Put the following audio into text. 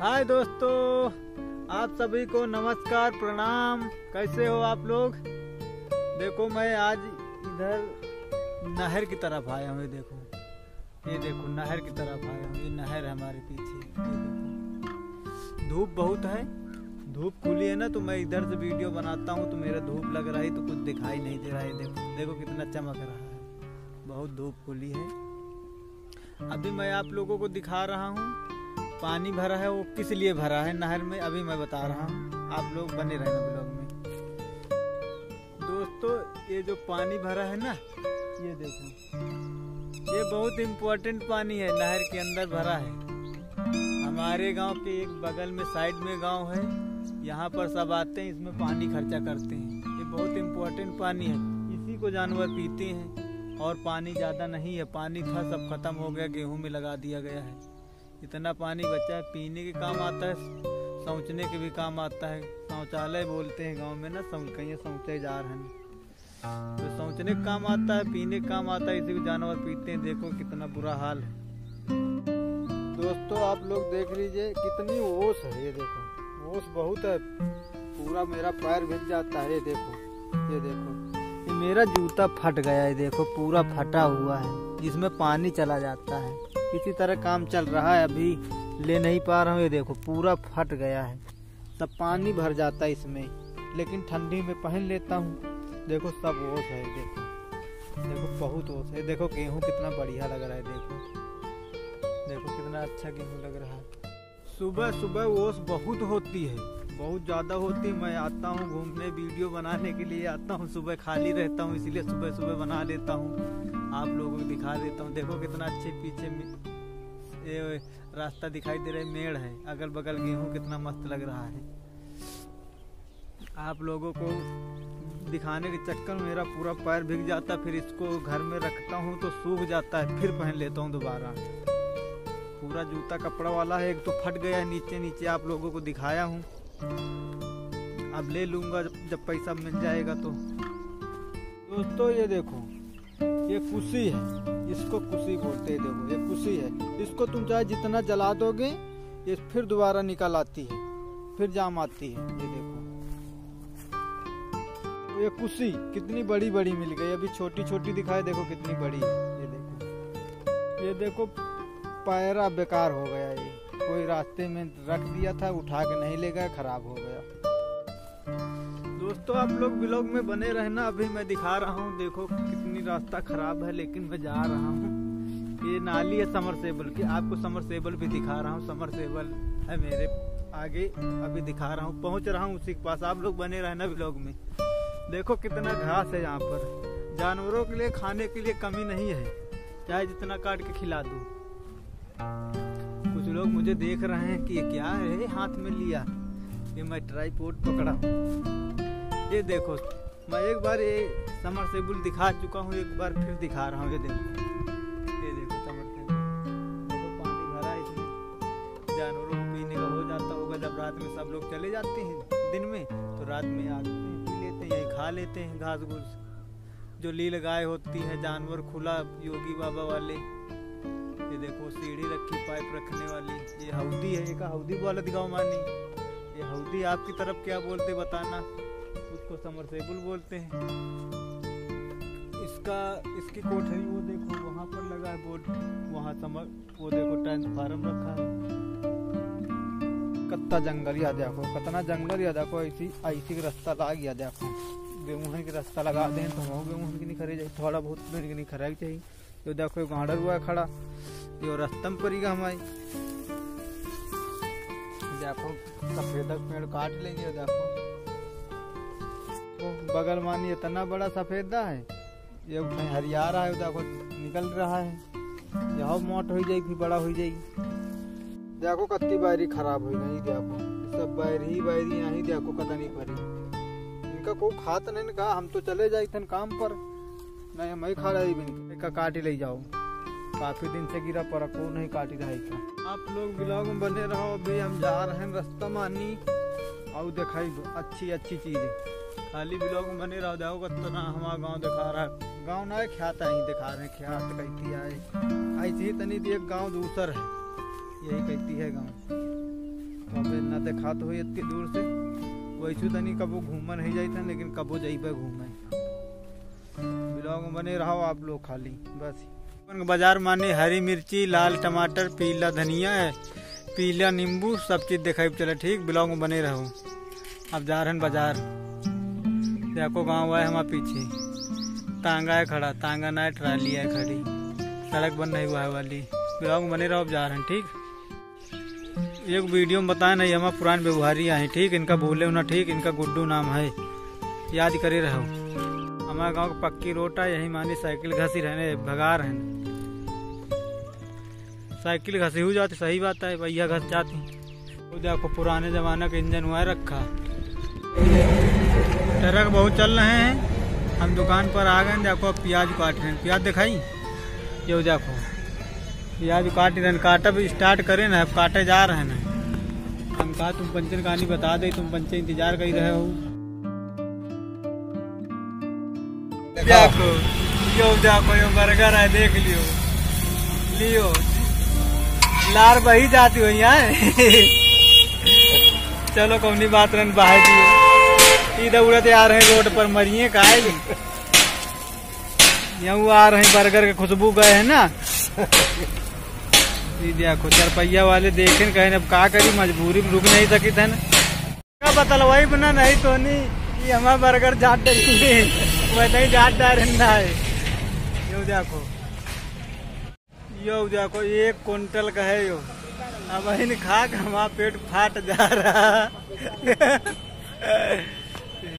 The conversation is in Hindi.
हाय दोस्तों, आप सभी को नमस्कार, प्रणाम। कैसे हो आप लोग? देखो, मैं आज इधर नहर की तरफ़ आया हूँ देखो। ये देखो, नहर की तरफ़ आया हूँ, ये नहर है हमारे पीछे। धूप बहुत है। धूप खुली है ना तो मैं इधर से वीडियो बनाता हूँ तो मेरा धूप लग रहा है तो कुछ दिखाई नहीं दे रहा है। देखो देखो कितना चमक रहा है। बहुत धूप खुली है। अभी मैं आप लोगों को दिखा रहा हूँ पानी भरा है, वो किस लिए भरा है? नहर में, अभी मैं बता रहा हूँ। आप लोग बने रहना ब्लॉग में। दोस्तों, ये जो पानी भरा है ना, ये देखो। ये बहुत इम्पोर्टेंट पानी है, नहर के अंदर भरा है। हमारे गाँव के एक बगल में साइड में गाँव है। यहाँ पर सब आते हैं, इसमें पानी खर्चा करते हैं। ये बहुत इम्पोर्टेंट पानी है। इसी को जानवर पीते हैं। और पानी ज़्यादा नहीं है। पानी था, सब खत्म हो गया, गेहूँ में लगा दिया गया है। इतना पानी बचा है, पीने के काम आता है सोचने के भी काम आता है। शौचालय बोलते हैं गाँव में ना कहीं शौचे जा रहे हैं तो सोचने का काम आता है, पीने का काम आता है इसी को जानवर पीते हैं। देखो कितना बुरा हाल है। दोस्तों, आप लोग देख लीजिए, कितनी ओस है, ये देखो। ओस बहुत है, पूरा मेरा पैर भिग जाता है, ये देखो ये देखो। ये मेरा जूता फट गया है देखो, पूरा फटा हुआ है, जिसमें पानी चला जाता है। किसी तरह काम चल रहा है, अभी ले नहीं पा रहा हूँ। ये देखो, पूरा फट गया है। सब पानी भर जाता है इसमें। लेकिन ठंडी में पहन लेता हूँ। देखो, सब ओस है, देखो। देखो, बहुत ओस है। देखो, गेहूँ कितना बढ़िया लग रहा है, देखो। देखो, कितना अच्छा गेहूँ लग रहा है। सुबह सुबह ओस बहुत होती है। बहुत ज़्यादा होती है। मैं आता हूँ घूमने, वीडियो बनाने के लिए आता हूँ। सुबह खाली रहता हूँ, इसीलिए सुबह सुबह बना लेता हूँ। आप लोगों को दिखा देता हूँ। देखो कितना अच्छे पीछे में रास्ता दिखाई दे रहा है, मेड़ है। अगल बगल गेहूँ कितना मस्त लग रहा है। आप लोगों को दिखाने के चक्कर मेरा पूरा पैर भीग जाता, फिर इसको घर में रखता हूँ तो सूख जाता है, फिर पहन लेता हूँ दोबारा। पूरा जूता कपड़ा वाला है, एक तो फट गया है नीचे नीचे आप लोगों को दिखाया हूँ। अब ले लूँगा, जब पैसा मिल जाएगा तो। दोस्तों, ये देखो ये कुशी है। इसको कुशी बोलते हैं देखो, ये कुशी है। इसको तुम चाहे जितना जला दोगे, ये फिर दोबारा निकल आती है, फिर जाम आती है। ये देखो। ये कुशी कितनी बड़ी बड़ी मिल गई। अभी छोटी छोटी दिखाई, देखो कितनी बड़ी है। ये देखो। ये देखो पैरा बेकार हो गया ये। कोई रास्ते में रख दिया था, उठा के नहीं ले गया, खराब हो गया। दोस्तों, आप लोग ब्लॉग में बने रहना। अभी मैं दिखा रहा हूँ, देखो कितनी रास्ता खराब है, लेकिन मैं जा रहा हूँ। ये नाली है समरसेबल की। आपको समरसेबल भी दिखा रहा हूँ। समरसेबल है मेरे आगे। अभी दिखा रहा हूँ, पहुँच रहा हूँ उसी के पास। आप लोग बने रहना ब्लॉग में। देखो कितना घास है यहाँ पर। जानवरों के लिए, खाने के लिए कमी नहीं है। चाहे जितना काट के खिला दो। कुछ लोग मुझे देख रहे हैं कि ये क्या है? हाथ में लिया। ये मैं ट्राईपोर्ट पकड़ा ये देखो, मैं एक बार ये समरसेबुल दिखा चुका हूँ, एक बार फिर दिखा रहा हूँ, ये देखो। ये देखो समरसेबुल। देखो, पानी भरा इसमें। जानवरों को पीने का हो जाता होगा, जब रात में सब लोग चले जाते हैं दिन में तो रात में आते हैं पी लेते हैं, खा लेते हैं घास घूस जो लील गाय होती है, जानवर, खुला योगी बाबा वाले, ये देखो, सीढ़ी रखी, पाइप रखने वाली, ये हौदी है, एक हौदी बोला दिखाओ मानी। ये हौदी आपकी तरफ़ क्या बोलते बताना? उसको समरसेबुल बोलते हैं। इसका, इसकी कोठरी वो देखो, वहाँ पर लगा है बोर्ड। वहाँ समर, वो देखो, ट्रांसफार्म रखा है। कत्ता जंगल या देखो कितना जंगल या देखो ऐसी ऐसी रास्ता ला गया देखो गेहूँ के रास्ता लगा दें तो हम गेहूँ की नहीं खरे जाए थोड़ा बहुत मेरे नहीं खरा चाहिए। तो देखो गाड़ा हुआ है खड़ा। ये रास्ता में पड़ेगा हमारी देखो, सफ़ेद पेड़ काट लेंगे देखो। तो बगल मानी इतना बड़ा सफेदा है। ये कहीं हरिया रहा है, देखो, निकल रहा है। यह मोट हो जाएगी, फिर बड़ा हो जाएगी। देखो, कत्ती बायरी खराब हो गई, देखो। सब बायरी ही बायरी, यहाँ देखो कतनी नहीं भरी इनका को खात नहीं कहा हम तो चले जाए थे काम पर। नहीं मैं खा रही भी का काटी ले जाओ। काफ़ी दिन से गिरा पर को नहीं काटी रही था आप लोग ब्लॉग में बने रहो, अभी हम जा रहे हैं रास्ता मानी। और दिखाई अच्छी अच्छी चीज़ें। खाली ब्लॉग में बने रहो, देखो कितना हमारा गाँव दिखा रहा है। गाँव ना है ख्यात ही दिखा रहे हैं, ख्यात कहती है ऐसी ही तनी एक गाँव दूसर है, यही कहती है गाँव। तो अब ना ते खात हो इतनी दूर से, वैसू तनी कबो घूम नहीं जाता लेकिन कबो जाइबे घूमे ब्लॉग में बने रहो आप लोग खाली, बस। बाज़ार माने हरी मिर्ची, लाल टमाटर, पीला धनिया है, पीला नींबू, सब चीज़ दिखाई, चले ठीक, ब्लॉग में बने रहो। अब जा रहे हैं बाज़ार। देखो गाँव है हमारे पीछे। तांगा है खड़ा, तांगा ना है ट्राली है खड़ी। सड़क बन रही हुआ है वाली। ब्लॉग बने रहो जा रहे हैं, ठीक? एक वीडियो में बताए, नहीं, हमारे पुराने व्यवहारी हैं, ठीक? इनका बोले ना ठीक? इनका गुड्डू नाम है। याद करे रहो। हमारे गाँव की पक्की रोड है यही मानी साइकिल घसी रहने, भगा रहे साइकिल घसी हो जाती, सही बात है, भैया घस जाती। देखो, पुराने जमाने का इंजन हुआ है रखा। ट्रक बहुत चल रहे हैं। हम दुकान पर आ गए देखो प्याज काट रहे हैं। प्याज दिखाई? ये देखो। प्याज काट रहे हैं काटब स्टार्ट करे ना, अब काटे जा रहे हैं हम कहा, तुम पंचन कहानी बता दे, तुम पंचन इंतज़ार कर रहे हो। देखो, यो बर्गर है, देख लियो। लियो। लार बही जाती हो यहाँ। चलो, कौनी बात रन बाहर दियो उड़ते आ रहे रोड पर, मरिए का यहाँ आ रहे बर्गर के खुशबू गए हैं ना? देखो चरपैया वाले देखे, कहे, अब का करी, मजबूरी में रुक नहीं सकी थे ना का बतल बना नहीं तो नहीं कि हमारा बर्गर जाट डली वैसे ही जाट डालना है। यो देखो यो देखो, एक कुंटल का है यो। अब खा के हमारा पेट फाट जा रहा